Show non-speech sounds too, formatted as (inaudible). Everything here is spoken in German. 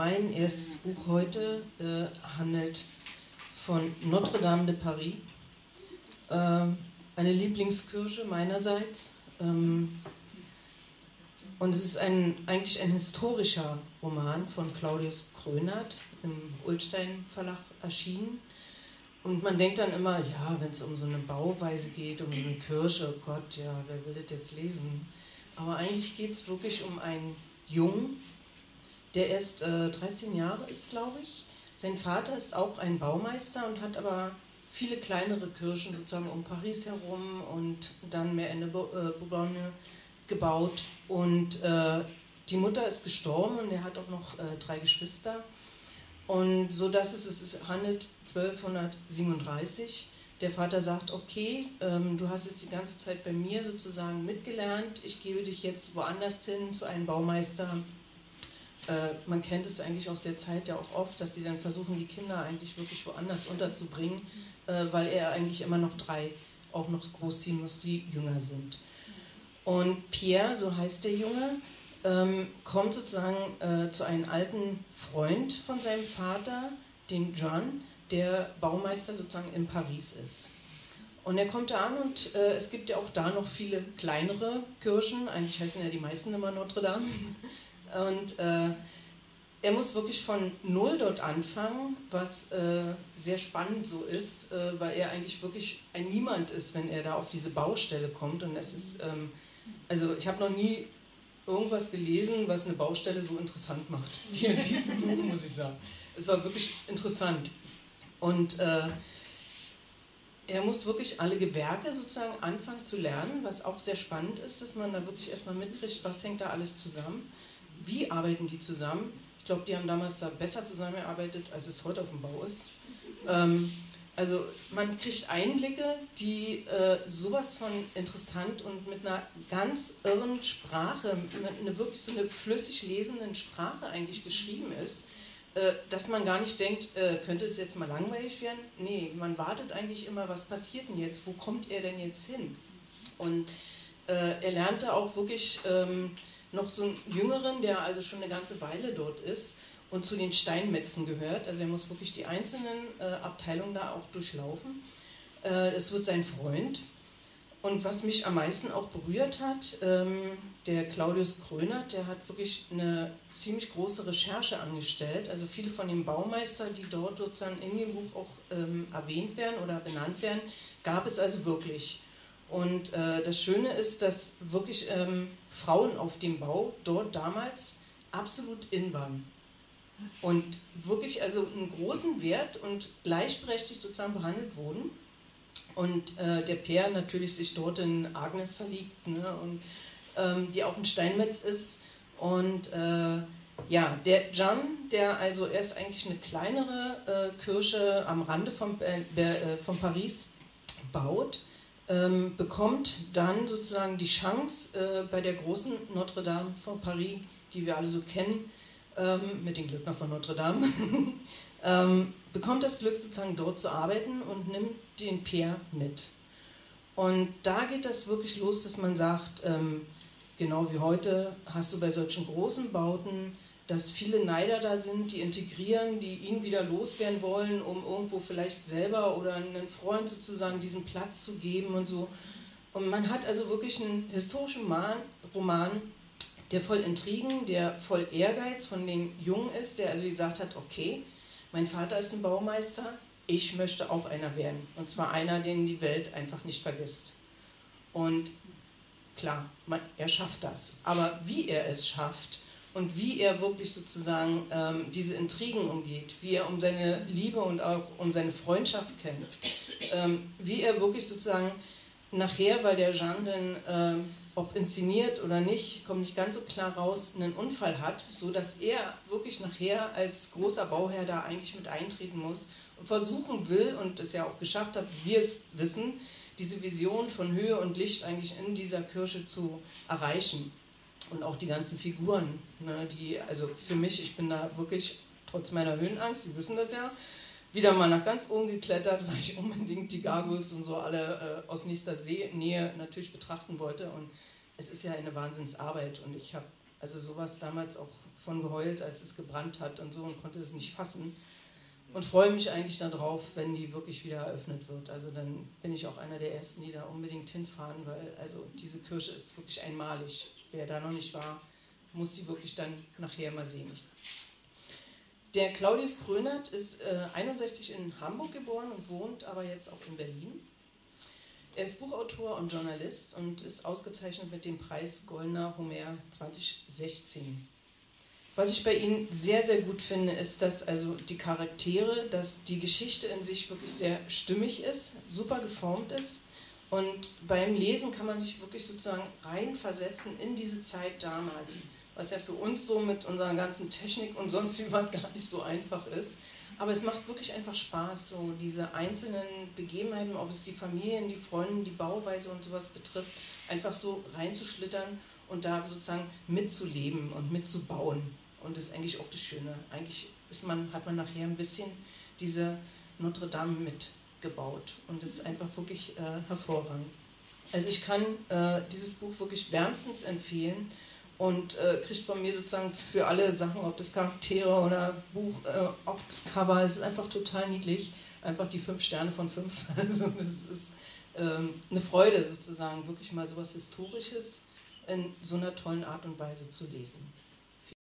mein erstes Buch heute äh, handelt von Notre Dame de Paris. Äh, eine Lieblingskirche meinerseits. Ähm, und es ist ein, eigentlich ein historischer Roman von Claudius Krönert im Ulstein Verlag erschienen. Und man denkt dann immer, ja, wenn es um so eine Bauweise geht, um so eine Kirche, oh Gott, ja, wer will das jetzt lesen? Aber eigentlich geht es wirklich um einen Jungen, der erst äh, 13 Jahre ist, glaube ich. Sein Vater ist auch ein Baumeister und hat aber viele kleinere Kirchen sozusagen um Paris herum und dann mehr in der äh, Bourgogne gebaut. Und äh, die Mutter ist gestorben und er hat auch noch äh, drei Geschwister. Und so dass es, es handelt 1237. Der Vater sagt, okay, ähm, du hast es die ganze Zeit bei mir sozusagen mitgelernt, ich gebe dich jetzt woanders hin zu einem Baumeister. Äh, man kennt es eigentlich aus der Zeit ja auch oft, dass sie dann versuchen, die Kinder eigentlich wirklich woanders unterzubringen, äh, weil er eigentlich immer noch drei auch noch großziehen muss, die jünger sind. Und Pierre, so heißt der Junge, ähm, kommt sozusagen äh, zu einem alten Freund von seinem Vater, den John, der Baumeister sozusagen in Paris ist. Und er kommt da an und äh, es gibt ja auch da noch viele kleinere Kirchen, eigentlich heißen ja die meisten immer Notre Dame. Und äh, er muss wirklich von Null dort anfangen, was äh, sehr spannend so ist, äh, weil er eigentlich wirklich ein Niemand ist, wenn er da auf diese Baustelle kommt. Und es ist, ähm, also ich habe noch nie irgendwas gelesen, was eine Baustelle so interessant macht, (laughs) wie in diesem Buch, muss ich sagen. Es war wirklich interessant. Und äh, er muss wirklich alle Gewerke sozusagen anfangen zu lernen, was auch sehr spannend ist, dass man da wirklich erstmal mitkriegt, was hängt da alles zusammen, wie arbeiten die zusammen. Ich glaube, die haben damals da besser zusammengearbeitet, als es heute auf dem Bau ist. Ähm, also man kriegt Einblicke, die äh, sowas von interessant und mit einer ganz irren Sprache, mit einer wirklich so eine flüssig lesenden Sprache eigentlich geschrieben ist, äh, dass man gar nicht denkt, äh, könnte es jetzt mal langweilig werden? Nee, man wartet eigentlich immer, was passiert denn jetzt? Wo kommt er denn jetzt hin? Und äh, er lernte auch wirklich ähm, noch so einen Jüngeren, der also schon eine ganze Weile dort ist, und zu den Steinmetzen gehört. Also er muss wirklich die einzelnen äh, Abteilungen da auch durchlaufen. Äh, es wird sein Freund. Und was mich am meisten auch berührt hat, ähm, der Claudius Krönert, der hat wirklich eine ziemlich große Recherche angestellt. Also viele von den Baumeistern, die dort sozusagen in dem Buch auch ähm, erwähnt werden oder benannt werden, gab es also wirklich. Und äh, das Schöne ist, dass wirklich ähm, Frauen auf dem Bau dort damals absolut in waren und wirklich also einen großen Wert und gleichberechtigt sozusagen behandelt wurden. Und äh, der Peer natürlich sich dort in Agnes verliebt ne, und ähm, die auch ein Steinmetz ist. Und äh, ja, der Jan, der also erst eigentlich eine kleinere äh, Kirche am Rande von, äh, von Paris baut, ähm, bekommt dann sozusagen die Chance äh, bei der großen Notre Dame von Paris, die wir alle so kennen, ähm, mit den Glöckner von Notre Dame, (laughs) ähm, bekommt das Glück sozusagen dort zu arbeiten und nimmt den Pierre mit. Und da geht das wirklich los, dass man sagt, ähm, genau wie heute hast du bei solchen großen Bauten, dass viele Neider da sind, die integrieren, die ihn wieder loswerden wollen, um irgendwo vielleicht selber oder einen Freund sozusagen diesen Platz zu geben und so. Und man hat also wirklich einen historischen Roman, der voll Intrigen, der voll Ehrgeiz von den Jungen ist, der also gesagt hat, okay, mein Vater ist ein Baumeister, ich möchte auch einer werden. Und zwar einer, den die Welt einfach nicht vergisst. Und klar, man, er schafft das. Aber wie er es schafft und wie er wirklich sozusagen ähm, diese Intrigen umgeht, wie er um seine Liebe und auch um seine Freundschaft kämpft, ähm, wie er wirklich sozusagen nachher, weil der Jean dann ähm, ob inszeniert oder nicht, kommt nicht ganz so klar raus, einen Unfall hat, so dass er wirklich nachher als großer Bauherr da eigentlich mit eintreten muss und versuchen will und es ja auch geschafft hat, wie wir es wissen, diese Vision von Höhe und Licht eigentlich in dieser Kirche zu erreichen. Und auch die ganzen Figuren, ne, die, also für mich, ich bin da wirklich trotz meiner Höhenangst, Sie wissen das ja, wieder mal nach ganz oben geklettert, (laughs) weil ich unbedingt die Gargoyles und so alle äh, aus nächster See Nähe natürlich betrachten wollte. Und es ist ja eine Wahnsinnsarbeit und ich habe also sowas damals auch von geheult, als es gebrannt hat und so und konnte es nicht fassen. Und freue mich eigentlich darauf, wenn die wirklich wieder eröffnet wird. Also dann bin ich auch einer der Ersten, die da unbedingt hinfahren, weil also diese Kirche ist wirklich einmalig. Wer da noch nicht war, muss sie wirklich dann nachher mal sehen. Der Claudius Krönert ist äh, 61 in Hamburg geboren und wohnt aber jetzt auch in Berlin. Er ist Buchautor und Journalist und ist ausgezeichnet mit dem Preis Goldener Homer 2016. Was ich bei ihm sehr, sehr gut finde, ist, dass also die Charaktere, dass die Geschichte in sich wirklich sehr stimmig ist, super geformt ist. Und beim Lesen kann man sich wirklich sozusagen reinversetzen in diese Zeit damals, was ja für uns so mit unserer ganzen Technik und sonst überhaupt gar nicht so einfach ist. Aber es macht wirklich einfach Spaß, so diese einzelnen Begebenheiten, ob es die Familien, die Freunde, die Bauweise und sowas betrifft, einfach so reinzuschlittern und da sozusagen mitzuleben und mitzubauen. Und das ist eigentlich auch das Schöne. Eigentlich ist man, hat man nachher ein bisschen diese Notre Dame mitgebaut. Und das ist einfach wirklich äh, hervorragend. Also ich kann äh, dieses Buch wirklich wärmstens empfehlen und äh, kriegt von mir sozusagen für alle Sachen, ob das Charaktere oder Buch, äh, auch das Cover, es ist einfach total niedlich. Einfach die fünf Sterne von fünf. (laughs) Also das ist ähm, eine Freude sozusagen, wirklich mal sowas Historisches in so einer tollen Art und Weise zu lesen.